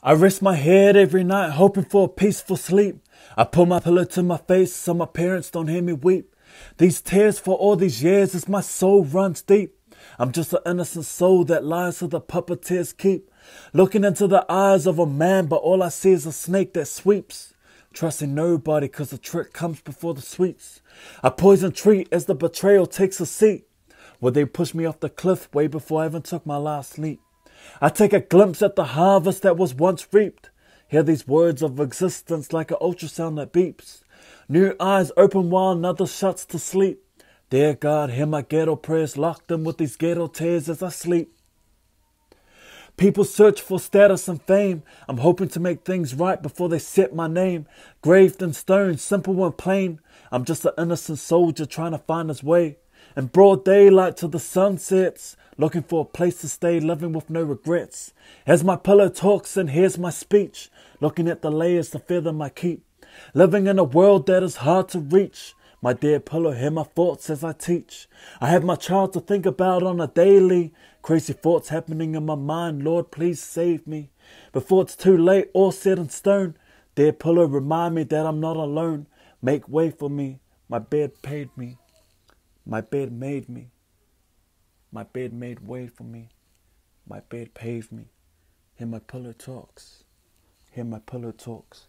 I rest my head every night, hoping for a peaceful sleep. I pull my pillow to my face so my parents don't hear me weep. These tears for all these years as my soul runs deep. I'm just an innocent soul that lies so the puppeteers keep. Looking into the eyes of a man, but all I see is a snake that sweeps. Trusting nobody cause the trick comes before the sweets. A poison treat as the betrayal takes a seat. Will they push me off the cliff way before I even took my last sleep? I take a glimpse at the harvest that was once reaped. Hear these words of existence like an ultrasound that beeps. New eyes open while another shuts to sleep. Dear God, hear my ghetto prayers, lock them with these ghetto tears as I sleep. People search for status and fame. I'm hoping to make things right before they set my name. Graved in stone, simple and plain. I'm just an innocent soldier trying to find his way. In broad daylight till the sun sets, looking for a place to stay, living with no regrets. As my pillow talks and hears my speech, looking at the layers to feather my keep. Living in a world that is hard to reach. My dear pillow, hear my thoughts as I teach. I have my child to think about on a daily. Crazy thoughts happening in my mind, Lord, please save me. Before it's too late, all set in stone. Dear pillow, remind me that I'm not alone. Make way for me. My bed paid me. My bed made me. My bed made way for me. My bed paved me. Hear my pillow talks. Hear my pillow talks.